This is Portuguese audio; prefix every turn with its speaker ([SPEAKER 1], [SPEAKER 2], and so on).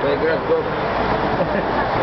[SPEAKER 1] Foi grandão.